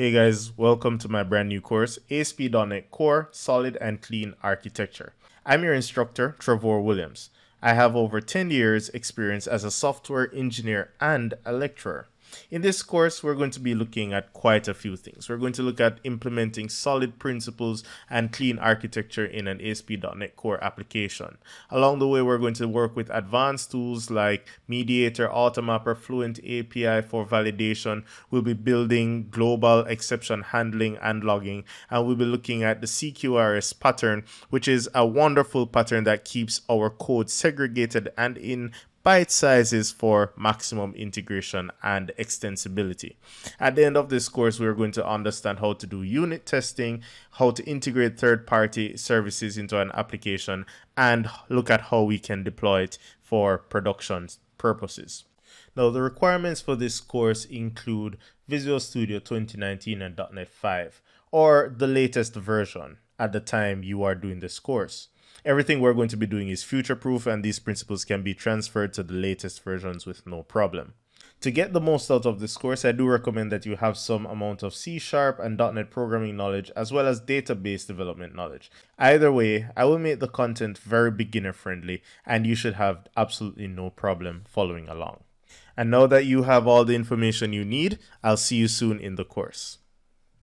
Hey guys, welcome to my brand new course, ASP.NET Core Solid and Clean Architecture. I'm your instructor, Trevoir Williams. I have over 10 years experience as a software engineer and a lecturer. In this course, we're going to be looking at quite a few things. We're going to look at implementing solid principles and clean architecture in an ASP.NET Core application. Along the way, we're going to work with advanced tools like MediatR, Automapper, Fluent API for validation. We'll be building global exception handling and logging, and we'll be looking at the CQRS pattern, which is a wonderful pattern that keeps our code segregated and in bite sizes for maximum integration and extensibility. At the end of this course, we're going to understand how to do unit testing, how to integrate third-party services into an application, and look at how we can deploy it for production purposes. Now, the requirements for this course include Visual Studio 2019 and .NET 5, or the latest version at the time you are doing this course. Everything we're going to be doing is future proof and these principles can be transferred to the latest versions with no problem. To get the most out of this course, I do recommend that you have some amount of C Sharp and .NET programming knowledge as well as database development knowledge. Either way, I will make the content very beginner friendly and you should have absolutely no problem following along. And now that you have all the information you need, I'll see you soon in the course.